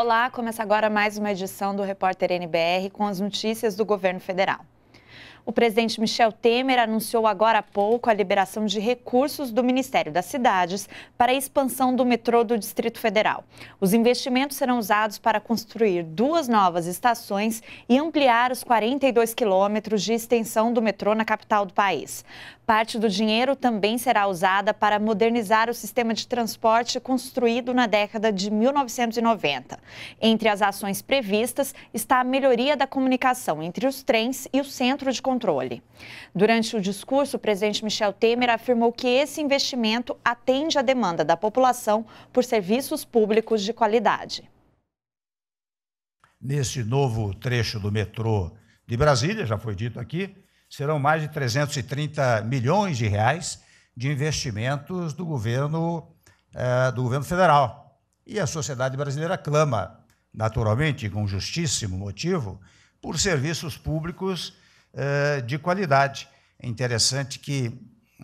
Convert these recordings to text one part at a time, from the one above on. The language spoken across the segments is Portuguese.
Olá, começa agora mais uma edição do Repórter NBR com as notícias do governo federal. O presidente Michel Temer anunciou agora há pouco a liberação de recursos do Ministério das Cidades para a expansão do metrô do Distrito Federal. Os investimentos serão usados para construir duas novas estações e ampliar os 42 quilômetros de extensão do metrô na capital do país. Parte do dinheiro também será usada para modernizar o sistema de transporte construído na década de 1990. Entre as ações previstas está a melhoria da comunicação entre os trens e o centro de controle. Durante o discurso, o presidente Michel Temer afirmou que esse investimento atende à demanda da população por serviços públicos de qualidade. Nesse novo trecho do metrô de Brasília, já foi dito aqui, serão mais de 330 milhões de reais de investimentos do governo, eh, do governo federal. E a sociedade brasileira clama, naturalmente, com justíssimo motivo, por serviços públicos eh, de qualidade. É interessante que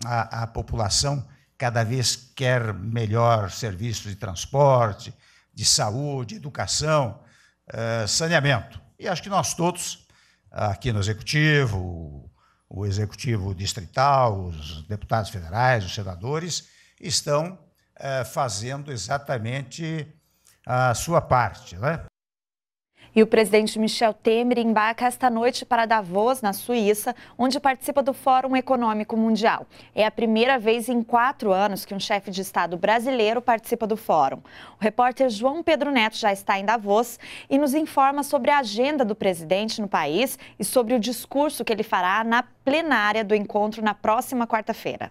a, a população cada vez quer melhor serviços de transporte, de saúde, educação, eh, saneamento. E acho que nós todos, aqui no Executivo, o executivo distrital, os deputados federais, os senadores, estão é, fazendo exatamente a sua parte. Né? E o presidente Michel Temer embarca esta noite para Davos, na Suíça, onde participa do Fórum Econômico Mundial. É a primeira vez em quatro anos que um chefe de Estado brasileiro participa do fórum. O repórter João Pedro Neto já está em Davos e nos informa sobre a agenda do presidente no país e sobre o discurso que ele fará na plenária do encontro na próxima quarta-feira.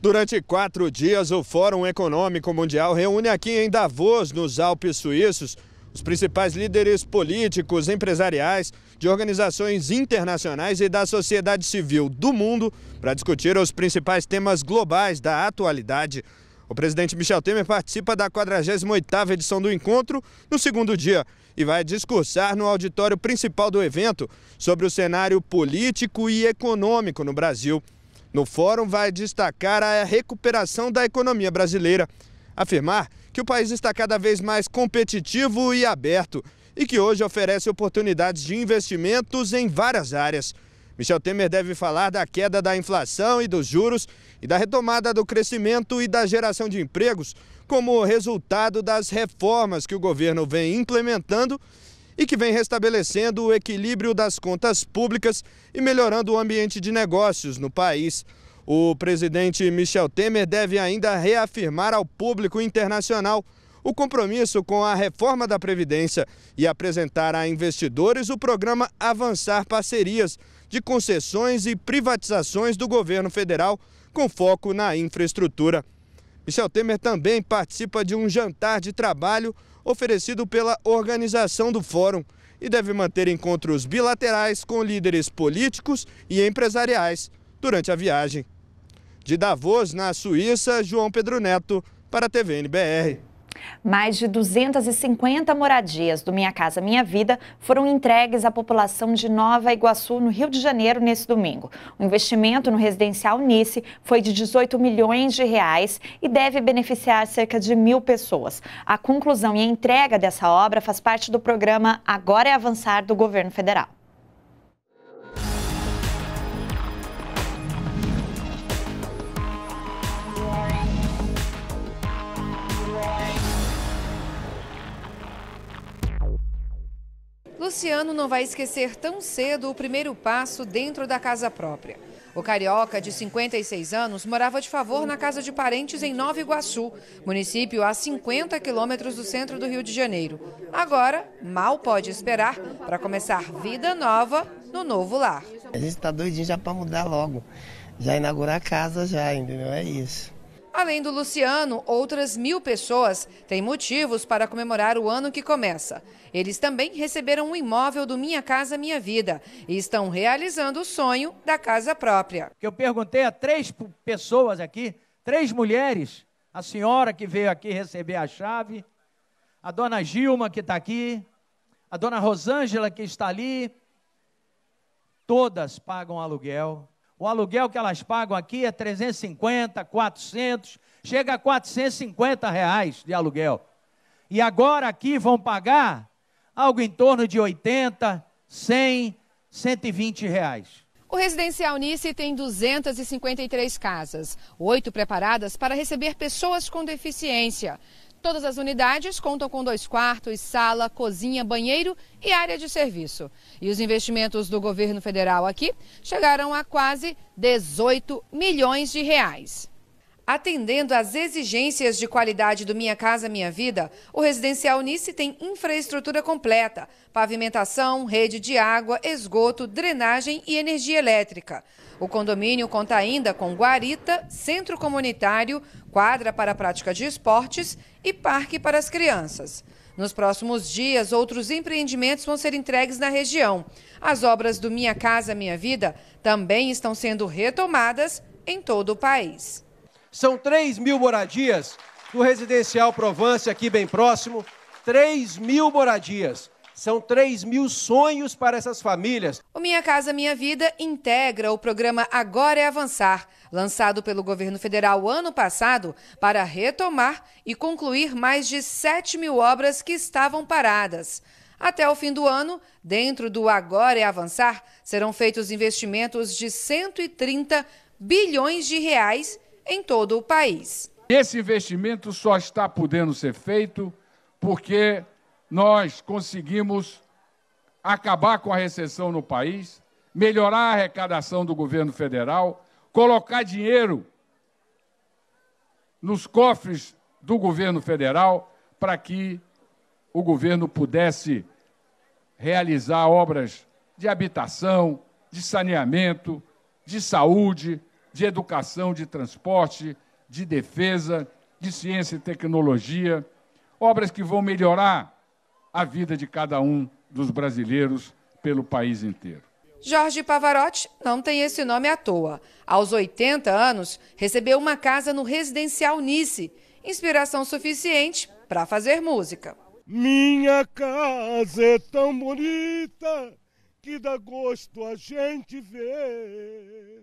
Durante quatro dias, o Fórum Econômico Mundial reúne aqui em Davos, nos Alpes Suíços, os principais líderes políticos, empresariais, de organizações internacionais e da sociedade civil do mundo para discutir os principais temas globais da atualidade. O presidente Michel Temer participa da 48ª edição do encontro no segundo dia e vai discursar no auditório principal do evento sobre o cenário político e econômico no Brasil. No fórum vai destacar a recuperação da economia brasileira, afirmar que o país está cada vez mais competitivo e aberto e que hoje oferece oportunidades de investimentos em várias áreas. Michel Temer deve falar da queda da inflação e dos juros e da retomada do crescimento e da geração de empregos como resultado das reformas que o governo vem implementando e que vem restabelecendo o equilíbrio das contas públicas e melhorando o ambiente de negócios no país. O presidente Michel Temer deve ainda reafirmar ao público internacional o compromisso com a reforma da Previdência e apresentar a investidores o programa Avançar Parcerias de concessões e privatizações do governo federal com foco na infraestrutura. Michel Temer também participa de um jantar de trabalho oferecido pela organização do Fórum e deve manter encontros bilaterais com líderes políticos e empresariais durante a viagem. De Davos, na Suíça, João Pedro Neto, para a TV NBR. Mais de 250 moradias do Minha Casa Minha Vida foram entregues à população de Nova Iguaçu, no Rio de Janeiro, nesse domingo. O investimento no residencial Nice foi de 18 milhões de reais e deve beneficiar cerca de mil pessoas. A conclusão e a entrega dessa obra faz parte do programa Agora é Avançar do governo federal. Luciano não vai esquecer tão cedo o primeiro passo dentro da casa própria. O carioca, de 56 anos, morava de favor na casa de parentes em Nova Iguaçu, município a 50 quilômetros do centro do Rio de Janeiro. Agora, mal pode esperar para começar vida nova no novo lar. A gente está doidinho já para mudar logo, já inaugurar a casa já, entendeu? É isso. Além do Luciano, outras mil pessoas têm motivos para comemorar o ano que começa. Eles também receberam um imóvel do Minha Casa Minha Vida e estão realizando o sonho da casa própria. Eu perguntei a três pessoas aqui, três mulheres, a senhora que veio aqui receber a chave, a dona Gilma que está aqui, a dona Rosângela que está ali, todas pagam aluguel o aluguel que elas pagam aqui é 350, 400, chega a 450 reais de aluguel. E agora aqui vão pagar algo em torno de 80, 100, 120 reais. O residencial Nice tem 253 casas, oito preparadas para receber pessoas com deficiência. Todas as unidades contam com dois quartos, sala, cozinha, banheiro e área de serviço. E os investimentos do governo federal aqui chegaram a quase 18 milhões de reais. Atendendo às exigências de qualidade do Minha Casa Minha Vida, o Residencial Nice tem infraestrutura completa: pavimentação, rede de água, esgoto, drenagem e energia elétrica. O condomínio conta ainda com guarita, centro comunitário, quadra para a prática de esportes e parque para as crianças. Nos próximos dias, outros empreendimentos vão ser entregues na região. As obras do Minha Casa Minha Vida também estão sendo retomadas em todo o país. São 3 mil moradias no residencial Provence, aqui bem próximo. 3 mil moradias. São 3 mil sonhos para essas famílias. O Minha Casa Minha Vida integra o programa Agora é Avançar, lançado pelo governo federal ano passado para retomar e concluir mais de 7 mil obras que estavam paradas. Até o fim do ano, dentro do Agora é Avançar, serão feitos investimentos de 130 bilhões de reais em todo o país. Esse investimento só está podendo ser feito porque nós conseguimos acabar com a recessão no país, melhorar a arrecadação do governo federal, colocar dinheiro nos cofres do governo federal para que o governo pudesse realizar obras de habitação, de saneamento, de saúde, de educação, de transporte, de defesa, de ciência e tecnologia, obras que vão melhorar a vida de cada um dos brasileiros pelo país inteiro. Jorge Pavarotti não tem esse nome à toa. Aos 80 anos, recebeu uma casa no residencial Nice, inspiração suficiente para fazer música. Minha casa é tão bonita que dá gosto a gente ver.